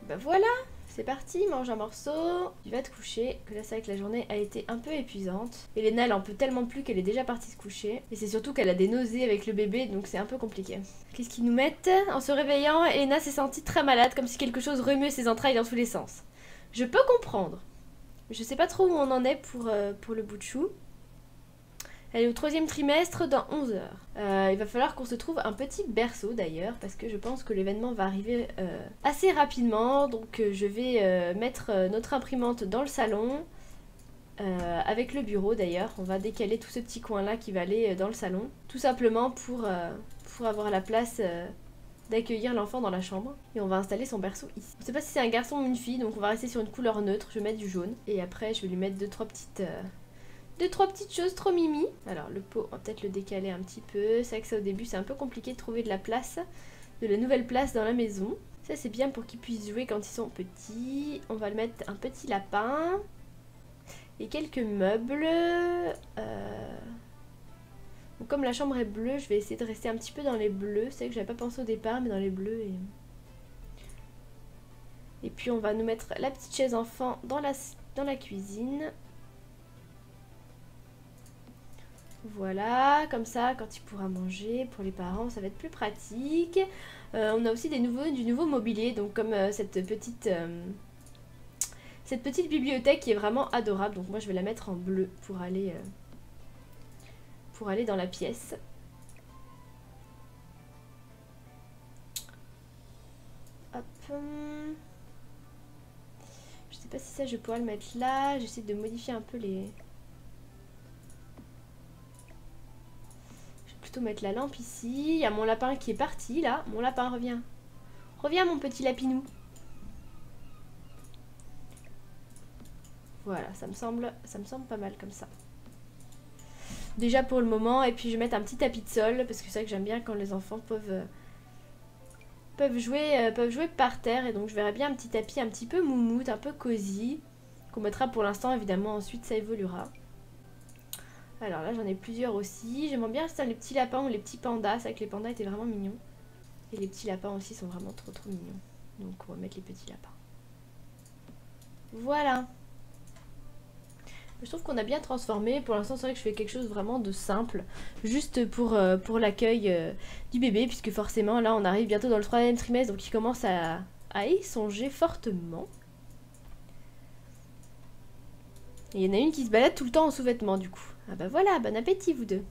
Bah voilà, c'est parti, mange un morceau, tu vas te coucher, que là c'est vrai que la journée a été un peu épuisante. Elena elle en peut tellement plus qu'elle est déjà partie se coucher. Et c'est surtout qu'elle a des nausées avec le bébé, donc c'est un peu compliqué. Qu'est-ce qu'ils nous mettent En se réveillant, Elena s'est sentie très malade, comme si quelque chose remuait ses entrailles dans tous les sens. Je peux comprendre. Je sais pas trop où on en est pour, euh, pour le bout de chou. Elle est au troisième trimestre dans 11 heures. Euh, il va falloir qu'on se trouve un petit berceau d'ailleurs, parce que je pense que l'événement va arriver euh, assez rapidement. Donc euh, je vais mettre notre imprimante dans le salon, avec le bureau d'ailleurs. On va décaler tout ce petit coin là qui va aller dans le salon, tout simplement pour, avoir la place d'accueillir l'enfant dans la chambre. Et on va installer son berceau ici. Je sais pas si c'est un garçon ou une fille, donc on va rester sur une couleur neutre. Je vais mettre du jaune. Et après, je vais lui mettre deux, trois petites deux, trois petites choses trop mimi. Alors le pot, on va peut-être le décaler un petit peu. C'est vrai que ça au début c'est un peu compliqué de trouver de la place, de la nouvelle place dans la maison. Ça c'est bien pour qu'ils puissent jouer quand ils sont petits. On va le mettre un petit lapin. Et quelques meubles. Euh, comme la chambre est bleue, je vais essayer de rester un petit peu dans les bleus. C'est vrai que j'avais pas pensé au départ, mais dans les bleus. Et... et puis on va nous mettre la petite chaise enfant dans la, dans la cuisine. Voilà, comme ça, quand il pourra manger, pour les parents, ça va être plus pratique. Euh, on a aussi des nouveaux, du nouveau mobilier, donc comme euh, cette petite... Euh, cette petite bibliothèque qui est vraiment adorable. Donc moi je vais la mettre en bleu pour aller, aller dans la pièce. Hop. Je sais pas si ça je pourrais le mettre là. J'essaie de modifier un peu les, mettre la lampe ici. Il y a mon lapin qui est parti là. Mon lapin revient. Reviens mon petit lapinou. Voilà, ça me semble, ça me semble pas mal comme ça. Déjà pour le moment, et puis je vais mettre un petit tapis de sol parce que c'est vrai que j'aime bien quand les enfants peuvent euh, peuvent jouer euh, peuvent jouer par terre et donc je verrai bien un petit tapis un petit peu moumoute, un peu cosy qu'on mettra pour l'instant évidemment ensuite ça évoluera. Alors là, j'en ai plusieurs aussi. J'aimerais bien ça, les petits lapins ou les petits pandas. C'est vrai que les pandas étaient vraiment mignons. Et les petits lapins aussi sont vraiment trop trop mignons. Donc on va mettre les petits lapins. Voilà. Je trouve qu'on a bien transformé. Pour l'instant, c'est vrai que je fais quelque chose vraiment de simple. Juste pour, euh, l'accueil euh, du bébé. Puisque forcément, là, on arrive bientôt dans le troisième trimestre. Donc il commence à, à y songer fortement. Il y en a une qui se balade tout le temps en sous-vêtements du coup. Ah bah voilà, bon appétit vous deux.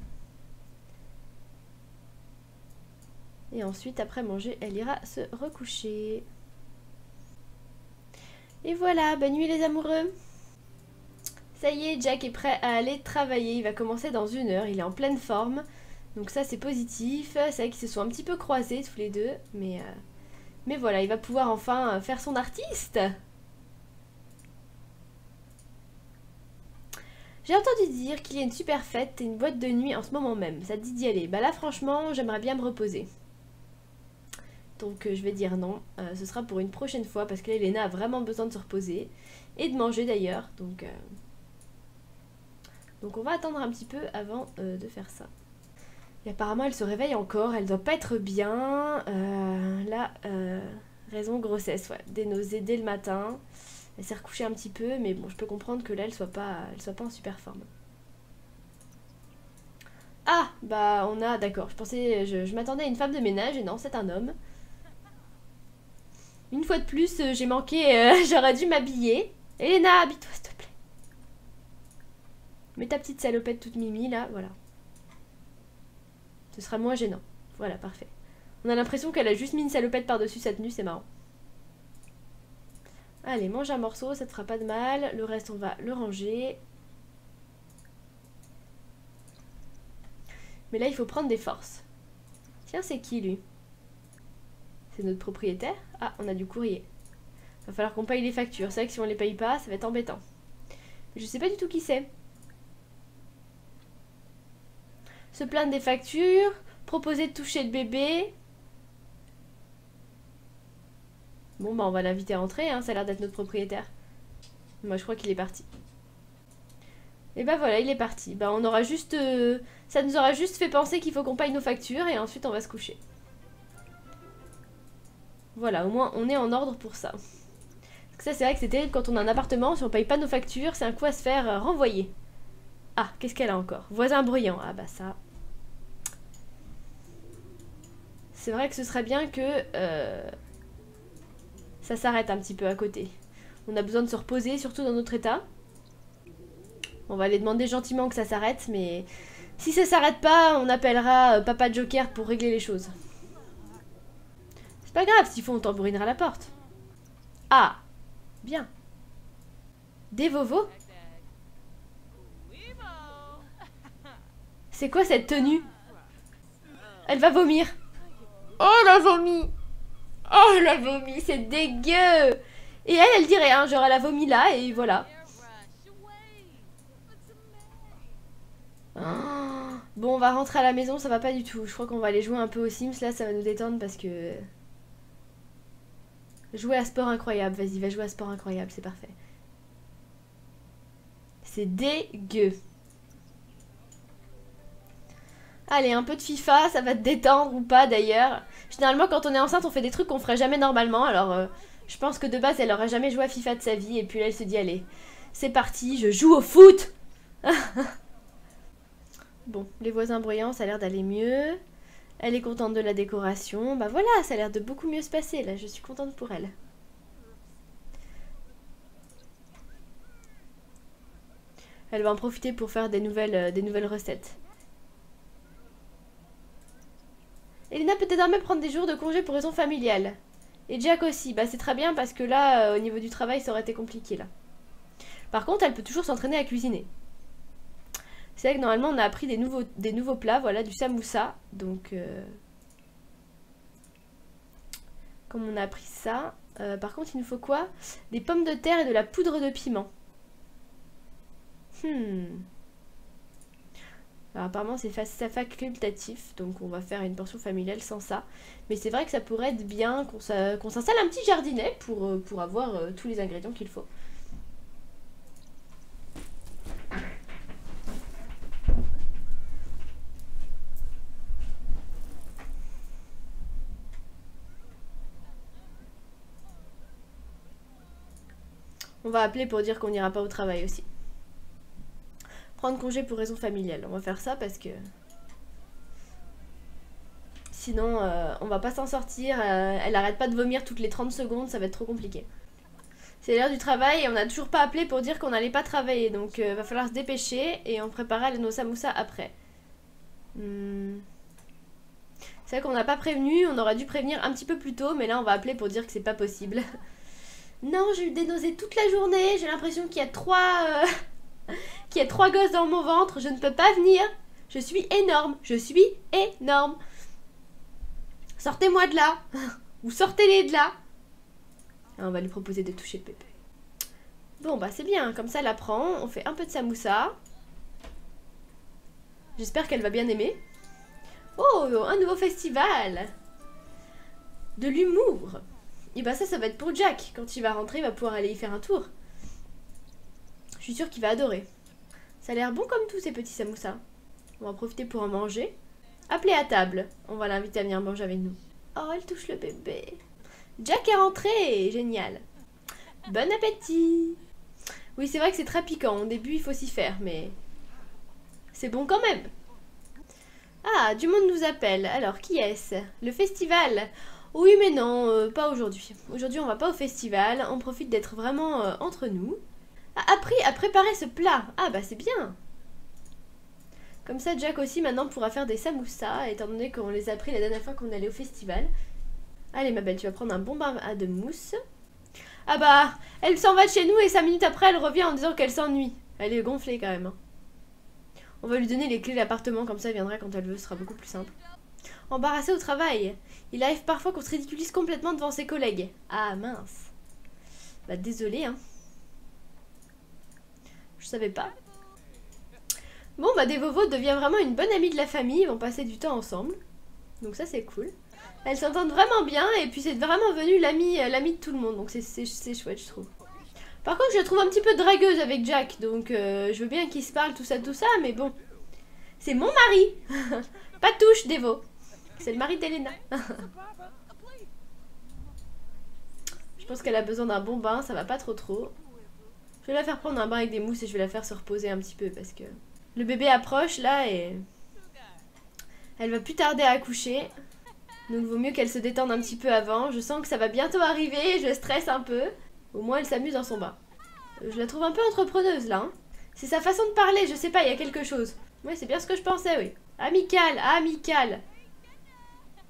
Et ensuite, après manger, elle ira se recoucher. Et voilà, bonne nuit les amoureux Ça y est, Jack est prêt à aller travailler. Il va commencer dans une heure, il est en pleine forme. Donc ça, c'est positif. C'est vrai qu'ils se sont un petit peu croisés tous les deux. Mais, euh, mais voilà, il va pouvoir enfin faire son artiste J'ai entendu dire qu'il y a une super fête et une boîte de nuit en ce moment même. Ça dit d'y aller Bah là franchement, j'aimerais bien me reposer. donc euh, je vais dire non. Euh, ce sera pour une prochaine fois parce que Elena a vraiment besoin de se reposer et de manger d'ailleurs. Donc, euh, donc on va attendre un petit peu avant de faire ça. Et apparemment, elle se réveille encore. Elle doit pas être bien. là, raison grossesse, ouais. Des nausées dès le matin. Elle s'est recouchée un petit peu, mais bon, je peux comprendre que là, elle soit pas, soit pas en super forme. Ah, bah on a, d'accord, je pensais, je, m'attendais à une femme de ménage et non, c'est un homme. Une fois de plus, euh, j'ai manqué, euh, j'aurais dû m'habiller. Elena, habille-toi s'il te plaît. Mets ta petite salopette toute mimi là, voilà. Ce sera moins gênant. Voilà, parfait. On a l'impression qu'elle a juste mis une salopette par-dessus sa tenue, c'est marrant. Allez, mange un morceau, ça te fera pas de mal. Le reste, on va le ranger. Mais là, il faut prendre des forces. Tiens, c'est qui, lui? C'est notre propriétaire? Ah, on a du courrier. Va falloir qu'on paye les factures. C'est vrai que si on les paye pas, ça va être embêtant. Je sais pas du tout qui c'est. Se plaindre des factures, proposer de toucher le bébé. Bon, bah on va l'inviter à entrer, hein. ça a l'air d'être notre propriétaire. Moi, je crois qu'il est parti. Et bah voilà, il est parti. Bah on aura juste... Euh, ça nous aura juste fait penser qu'il faut qu'on paye nos factures et ensuite on va se coucher. Voilà, au moins on est en ordre pour ça. Parce que ça c'est vrai que c'est terrible quand on a un appartement, si on paye pas nos factures, c'est un coup à se faire euh, renvoyer. Ah, qu'est-ce qu'elle a encore? Voisin bruyant. Ah bah ça... C'est vrai que ce serait bien que... Euh, ça s'arrête un petit peu à côté. On a besoin de se reposer, surtout dans notre état. On va aller demander gentiment que ça s'arrête, mais si ça s'arrête pas, on appellera euh, Papa Joker pour régler les choses. C'est pas grave, s'il faut, on tambourinera la porte. Ah Bien. Des vovos? C'est quoi cette tenue? Elle va vomir. Oh, la vomi Oh, la vomi, c'est dégueu Et elle, elle dirait, hein, genre elle a vomi là, et voilà. Bon, on va rentrer à la maison, ça va pas du tout. Je crois qu'on va aller jouer un peu aux Sims, là, ça va nous détendre parce que... Jouer à sport incroyable, vas-y, va jouer à sport incroyable, c'est parfait. C'est dégueu. Allez, un peu de FIFA, ça va te détendre ou pas d'ailleurs. Généralement, quand on est enceinte, on fait des trucs qu'on ferait jamais normalement. Alors, euh, je pense que de base, elle aurait jamais joué à FIFA de sa vie. Et puis là, elle se dit, allez, c'est parti, je joue au foot Bon, les voisins bruyants, ça a l'air d'aller mieux. Elle est contente de la décoration. Bah voilà, ça a l'air de beaucoup mieux se passer là. Je suis contente pour elle. Elle va en profiter pour faire des nouvelles, euh, des nouvelles recettes. Elena peut désormais prendre des jours de congé pour raison familiale. Et Jack aussi. Bah c'est très bien parce que là, euh, au niveau du travail, ça aurait été compliqué là. Par contre, elle peut toujours s'entraîner à cuisiner. C'est vrai que normalement on a appris des nouveaux, des nouveaux plats, voilà, du samoussa. Donc, euh, comme on a appris ça. Euh, par contre, il nous faut quoi? Des pommes de terre et de la poudre de piment. Hmm. Alors apparemment c'est facultatif, donc on va faire une portion familiale sans ça. Mais c'est vrai que ça pourrait être bien qu'on s'installe un petit jardinet pour, euh, pour avoir tous les ingrédients qu'il faut. On va appeler pour dire qu'on n'ira pas au travail aussi. Prendre congé pour raison familiale. On va faire ça parce que... Sinon, euh, on va pas s'en sortir. Euh, elle arrête pas de vomir toutes les 30 secondes. Ça va être trop compliqué. C'est l'heure du travail et on n'a toujours pas appelé pour dire qu'on n'allait pas travailler. Donc, euh, va falloir se dépêcher et on préparera nos samoussas après. Hmm. C'est vrai qu'on n'a pas prévenu. On aurait dû prévenir un petit peu plus tôt. Mais là, on va appeler pour dire que c'est pas possible. Non, j'ai eu des nausées toute la journée. J'ai l'impression qu'il y a trois... Y a trois gosses dans mon ventre. Je ne peux pas venir. Je suis énorme. Je suis énorme. Sortez-moi de là. Ou sortez-les de là. Ah, on va lui proposer de toucher le pépé. Bon, bah c'est bien. Comme ça, elle apprend. On fait un peu de samoussa. J'espère qu'elle va bien aimer. Oh, un nouveau festival De l'humour. Et bah ça, ça va être pour Jack. Quand il va rentrer, il va pouvoir aller y faire un tour. Je suis sûre qu'il va adorer. Ça a l'air bon comme tous ces petits samoussas. On va profiter pour en manger. Appelez à table. On va l'inviter à venir manger avec nous. Oh, elle touche le bébé. Jack est rentré. Génial. Bon appétit. Oui, c'est vrai que c'est très piquant. Au début, il faut s'y faire, mais... C'est bon quand même. Ah, du monde nous appelle. Alors, qui est-ce? Le festival? Oui, mais non, euh, pas aujourd'hui. Aujourd'hui, on va pas au festival. On profite d'être vraiment euh, entre nous. A appris à préparer ce plat. Ah, bah c'est bien. Comme ça, Jack aussi maintenant pourra faire des samoussas, étant donné qu'on les a pris la dernière fois qu'on allait au festival. Allez, ma belle, tu vas prendre un bon bain de mousse. Ah bah, elle s'en va de chez nous et cinq minutes après, elle revient en disant qu'elle s'ennuie. Elle est gonflée quand même. Hein. On va lui donner les clés de l'appartement, comme ça elle viendra quand elle veut, ce sera beaucoup plus simple. Embarrassée au travail. Il arrive parfois qu'on se ridiculise complètement devant ses collègues. Ah mince. Bah désolé hein. Je savais pas. Bon bah Devovo devient vraiment une bonne amie de la famille, ils vont passer du temps ensemble. Donc ça c'est cool. Elles s'entendent vraiment bien et puis c'est vraiment venu l'ami de tout le monde, donc c'est chouette je trouve. Par contre je la trouve un petit peu dragueuse avec Jack, donc euh, je veux bien qu'ils se parlent tout ça tout ça, mais bon. C'est mon mari Pas touche Devo C'est le mari d'Elena Je pense qu'elle a besoin d'un bon bain, ça va pas trop trop. Je vais la faire prendre un bain avec des mousses et je vais la faire se reposer un petit peu parce que le bébé approche là et elle va plus tarder à accoucher. Donc vaut mieux qu'elle se détende un petit peu avant. Je sens que ça va bientôt arriver, je stresse un peu. Au moins elle s'amuse dans son bain. Je la trouve un peu entrepreneuse là. Hein. C'est sa façon de parler, je sais pas, il y a quelque chose. Ouais, c'est bien ce que je pensais, oui. Amical, amical.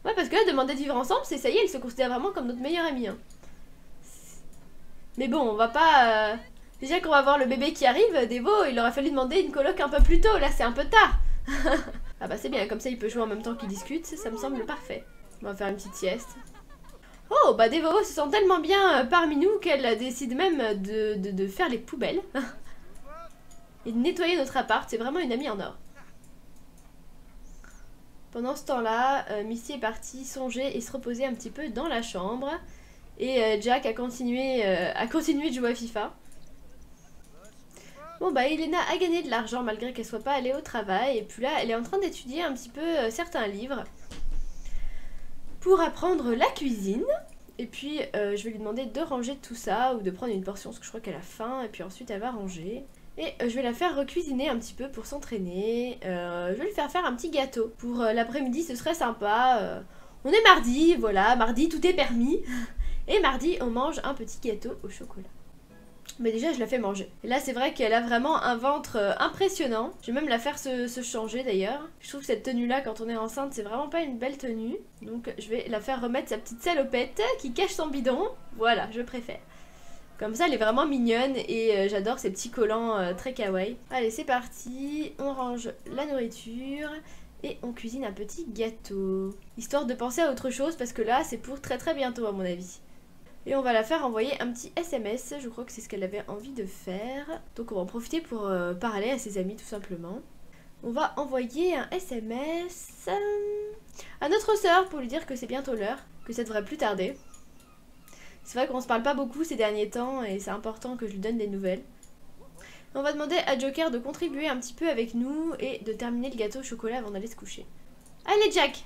Ouais, parce que là, demander de vivre ensemble, c'est ça y est, elle se considère vraiment comme notre meilleure amie. Hein. Mais bon, on va pas... Euh, Déjà qu'on va voir le bébé qui arrive, Devo, il aurait fallu demander une coloc un peu plus tôt. Là, c'est un peu tard. ah bah c'est bien, comme ça il peut jouer en même temps qu'il discute. Ça me semble parfait. On va faire une petite sieste. Oh, bah Devo se sent tellement bien euh, parmi nous qu'elle décide même de, faire les poubelles. et de nettoyer notre appart. C'est vraiment une amie en or. Pendant ce temps-là, euh, Missy est partie songer et se reposer un petit peu dans la chambre. Et euh, Jack a continué, a continué de jouer à FIFA. Bon bah Elena a gagné de l'argent malgré qu'elle soit pas allée au travail. Et puis là elle est en train d'étudier un petit peu euh, certains livres pour apprendre la cuisine. Et puis euh, je vais lui demander de ranger tout ça ou de prendre une portion parce que je crois qu'elle a faim et puis ensuite elle va ranger. Et euh, je vais la faire recuisiner un petit peu pour s'entraîner. Je vais lui faire faire un petit gâteau pour l'après-midi ce serait sympa on est mardi voilà. Mardi tout est permis. Et mardi on mange un petit gâteau au chocolat mais déjà, je la fais manger. Et là, c'est vrai qu'elle a vraiment un ventre euh, impressionnant. Je vais même la faire se, changer d'ailleurs. Je trouve que cette tenue-là, quand on est enceinte, c'est vraiment pas une belle tenue. Donc, je vais la faire remettre sa petite salopette qui cache son bidon. Voilà, je préfère. Comme ça, elle est vraiment mignonne et euh, j'adore ces petits collants euh, très kawaii. Allez, c'est parti. On range la nourriture et on cuisine un petit gâteau. Histoire de penser à autre chose parce que là, c'est pour très très bientôt à mon avis. Et on va la faire envoyer un petit SMS, je crois que c'est ce qu'elle avait envie de faire. Donc on va en profiter pour euh, parler à ses amis tout simplement. On va envoyer un SMS à notre sœur pour lui dire que c'est bientôt l'heure, que ça devrait plus tarder. C'est vrai qu'on se parle pas beaucoup ces derniers temps et c'est important que je lui donne des nouvelles. On va demander à Joker de contribuer un petit peu avec nous et de terminer le gâteau au chocolat avant d'aller se coucher. Allez Jack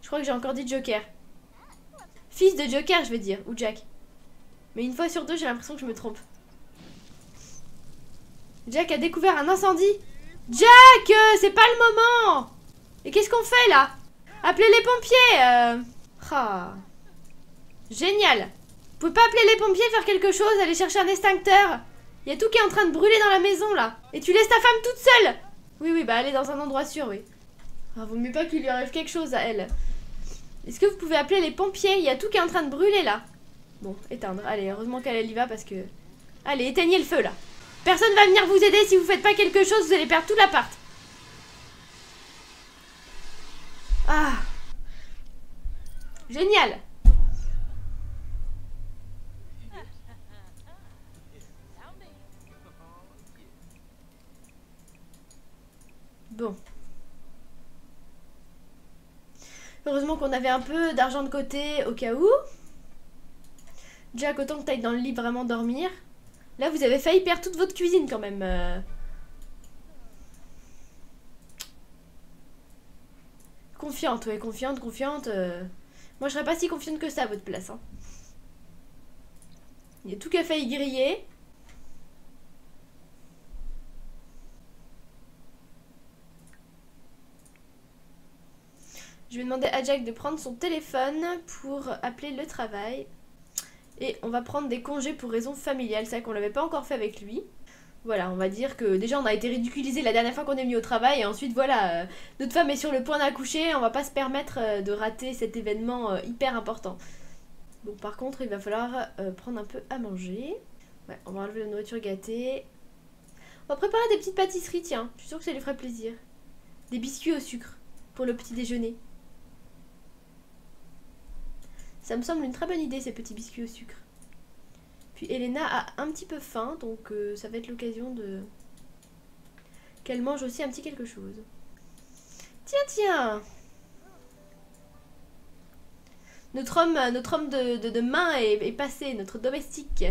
Je crois que j'ai encore dit Joker. Fils de Joker, je veux dire, ou Jack. Mais une fois sur deux, j'ai l'impression que je me trompe. Jack a découvert un incendie. Jack, euh, c'est pas le moment. Et qu'est-ce qu'on fait là? Appelez les pompiers. Euh... Ah. Génial. Vous pouvez pas appeler les pompiers, faire quelque chose, aller chercher un extincteur? Il y a tout qui est en train de brûler dans la maison là. Et tu laisses ta femme toute seule Oui, oui, bah aller dans un endroit sûr, oui. Ah, vaut mieux pas qu'il lui arrive quelque chose à elle. Est-ce que vous pouvez appeler les pompiers? Il y a tout qui est en train de brûler là. Bon, éteindre. Allez, heureusement qu'elle y va parce que... Allez, éteignez le feu là. Personne va venir vous aider si vous faites pas quelque chose, vous allez perdre tout l'appart. Ah Génial Bon. Heureusement qu'on avait un peu d'argent de côté au cas où. Jack, autant que t'ailles dans le lit vraiment dormir. Là, vous avez failli perdre toute votre cuisine quand même. euh. Confiante, ouais, confiante, confiante. euh. Moi, je serais pas si confiante que ça à votre place. Hein. Il y a tout qui a failli griller. Je vais demander à Jack de prendre son téléphone pour appeler le travail. Et on va prendre des congés pour raisons familiales. C'est vrai qu'on l'avait pas encore fait avec lui. Voilà, on va dire que déjà on a été ridiculisé la dernière fois qu'on est venu au travail. Et ensuite, voilà, euh, notre femme est sur le point d'accoucher. On va pas se permettre euh, de rater cet événement euh, hyper important. Bon, par contre, il va falloir prendre un peu à manger. Ouais, on va enlever la nourriture gâtée. On va préparer des petites pâtisseries, tiens. Je suis sûre que ça lui ferait plaisir. Des biscuits au sucre pour le petit déjeuner. Ça me semble une très bonne idée, ces petits biscuits au sucre. Puis Elena a un petit peu faim, donc euh, ça va être l'occasion de... Qu'elle mange aussi un petit quelque chose. Tiens, tiens Notre homme, notre homme de, main est, est passé, notre domestique,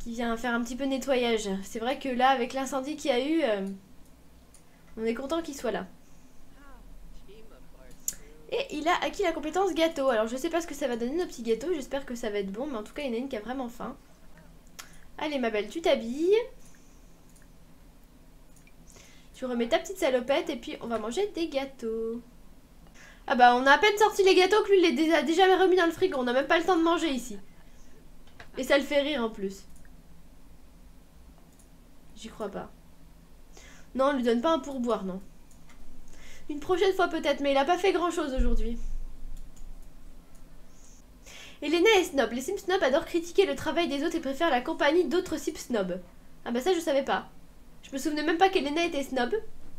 qui vient faire un petit peu nettoyage. C'est vrai que là, avec l'incendie qu'il y a eu, euh, on est content qu'il soit là. Et il a acquis la compétence gâteau. Alors je sais pas ce que ça va donner nos petits gâteaux, j'espère que ça va être bon, mais en tout cas il y en a une qui a vraiment faim. Allez ma belle, tu t'habilles. Tu remets ta petite salopette et puis on va manger des gâteaux. Ah bah on a à peine sorti les gâteaux que lui il les a déjà remis dans le frigo, on n'a même pas le temps de manger ici. Et ça le fait rire en plus. J'y crois pas. Non, on lui donne pas un pourboire, non. Une prochaine fois peut-être, mais il a pas fait grand chose aujourd'hui. Elena est snob. Les Sims snob adorent critiquer le travail des autres et préfèrent la compagnie d'autres Sims snob. Ah bah ça je savais pas. Je me souvenais même pas qu'Elena était snob.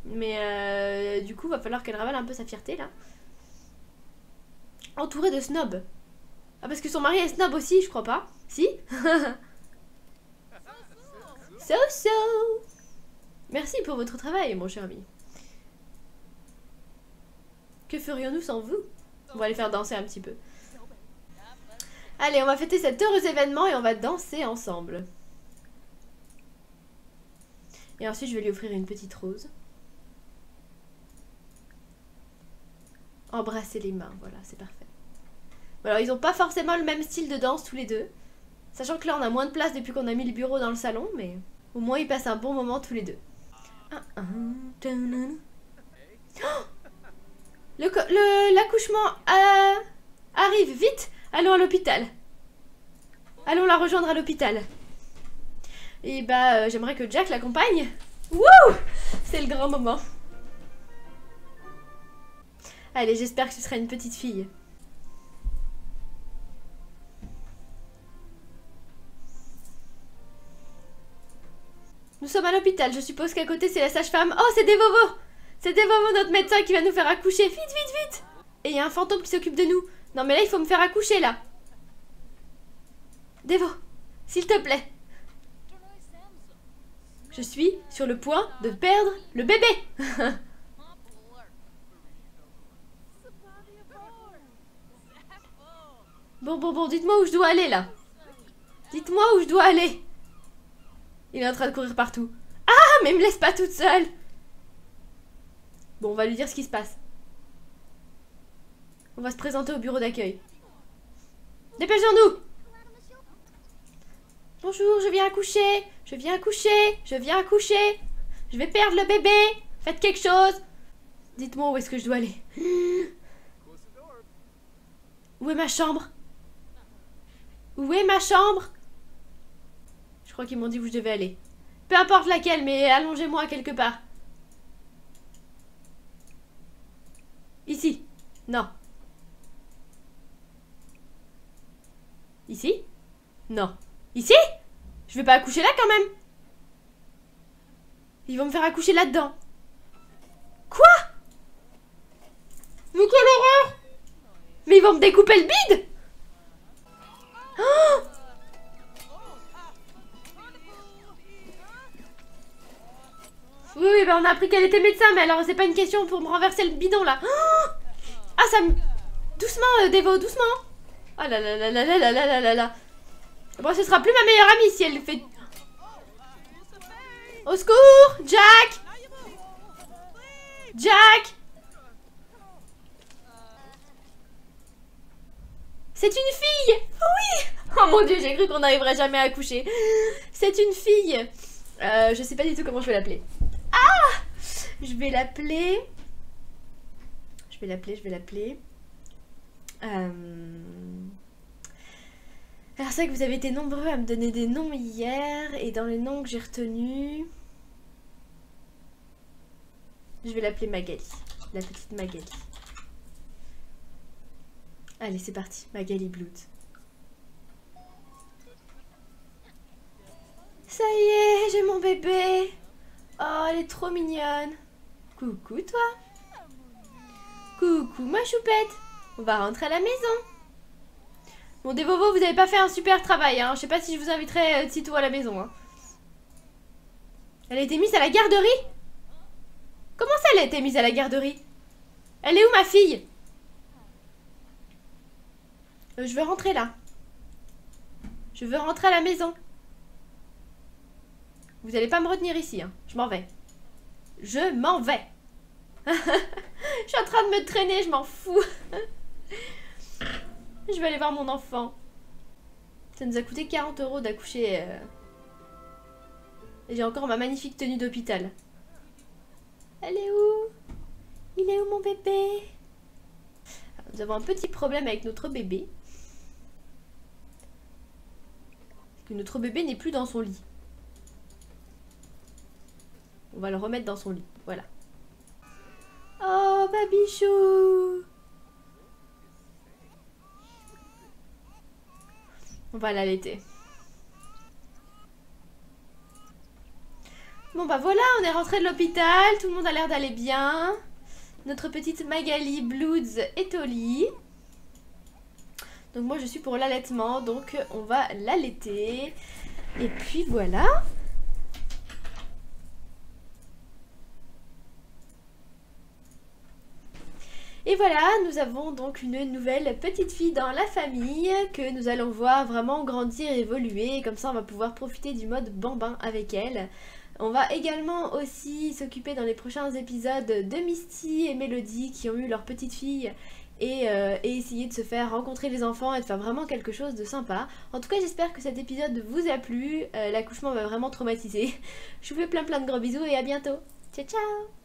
Mais euh, du coup va falloir qu'elle ravale un peu sa fierté là. Entourée de snobs. Ah parce que son mari est snob aussi, je crois pas. Si? So so Merci pour votre travail mon cher ami. Que ferions-nous sans vous? On va les faire danser un petit peu. Allez, on va fêter cet heureux événement et on va danser ensemble. Et ensuite, je vais lui offrir une petite rose. Embrasser les mains, voilà, c'est parfait. Bon, alors, ils n'ont pas forcément le même style de danse tous les deux. Sachant que là, on a moins de place depuis qu'on a mis le bureau dans le salon, mais au moins, ils passent un bon moment tous les deux. Ah, ah. Oh le L'accouchement euh, arrive, vite Allons à l'hôpital. Allons la rejoindre à l'hôpital. Et bah, euh, j'aimerais que Jack l'accompagne. Wouh C'est le grand moment. Allez, j'espère que ce sera une petite fille. Nous sommes à l'hôpital, je suppose qu'à côté c'est la sage-femme. Oh, c'est des Vovo C'est Vovo, notre médecin qui va nous faire accoucher. Vite, vite, vite Et il y a un fantôme qui s'occupe de nous. Non mais là, il faut me faire accoucher, là. Devo, s'il te plaît. Je suis sur le point de perdre le bébé. bon, bon, bon, dites-moi où je dois aller, là. Dites-moi où je dois aller. Il est en train de courir partout. Ah, mais me laisse pas toute seule. Bon, on va lui dire ce qui se passe. On va se présenter au bureau d'accueil. Dépêchons-nous Bonjour, je viens accoucher. Je viens accoucher. Je viens accoucher. Je vais perdre le bébé. Faites quelque chose. Dites-moi où est-ce que je dois aller. Où est ma chambre? Où est ma chambre? Je crois qu'ils m'ont dit où je devais aller. Peu importe laquelle, mais allongez-moi quelque part. Ici. Non. Ici? Non. Ici? Je vais pas accoucher là quand même. Ils vont me faire accoucher là-dedans. Quoi? Mais quelle horreur Mais ils vont me découper le bide Oh Oui, oui, bah on a appris qu'elle était médecin, mais alors c'est pas une question pour me renverser le bidon là. Oh Ah, ça me... Doucement, euh, Devo, doucement. Ah là là là là là là là là là là. Bon, ce sera plus ma meilleure amie si elle fait... Au secours Jack Jack C'est une fille Oui Oh mon dieu, j'ai cru qu'on n'arriverait jamais à coucher. C'est une fille. Euh, je sais pas du tout comment je vais l'appeler. Ah Je vais l'appeler... Je vais l'appeler, je vais l'appeler... Euh... Alors c'est que vous avez été nombreux à me donner des noms hier, et dans les noms que j'ai retenus... Je vais l'appeler Magali, la petite Magali. Allez, c'est parti, Magali Blood. Ça y est, j'ai mon bébé. Oh, elle est trop mignonne. Coucou toi. Coucou ma choupette. On va rentrer à la maison. Bon, des vous n'avez pas fait un super travail. Hein. Je sais pas si je vous inviterai euh, sitôt à la maison. Hein. Elle a été mise à la garderie? Comment ça, elle a été mise à la garderie? Elle est où ma fille? Euh, Je veux rentrer là. Je veux rentrer à la maison. Vous n'allez pas me retenir ici, hein. Je m'en vais. Je m'en vais. je suis en train de me traîner, je m'en fous. je vais aller voir mon enfant. Ça nous a coûté 40 euros d'accoucher. Euh. J'ai encore ma magnifique tenue d'hôpital. Elle est où? Il est où mon bébé? Nous avons un petit problème avec notre bébé. Que notre bébé n'est plus dans son lit. On va le remettre dans son lit. Voilà. Oh, babichou On va l'allaiter. Bon bah voilà, on est rentré de l'hôpital, tout le monde a l'air d'aller bien. Notre petite Magali Bloods est au lit. Donc moi je suis pour l'allaitement, donc on va l'allaiter. Et puis voilà. Et voilà, nous avons donc une nouvelle petite fille dans la famille que nous allons voir vraiment grandir, évoluer. Comme ça, on va pouvoir profiter du mode bambin avec elle. On va également aussi s'occuper dans les prochains épisodes de Misty et Melody qui ont eu leur petite fille et, euh, essayer de se faire rencontrer les enfants et de faire vraiment quelque chose de sympa. En tout cas, j'espère que cet épisode vous a plu. Euh, l'accouchement va vraiment traumatiser. Je vous fais plein plein de gros bisous et à bientôt. Ciao ciao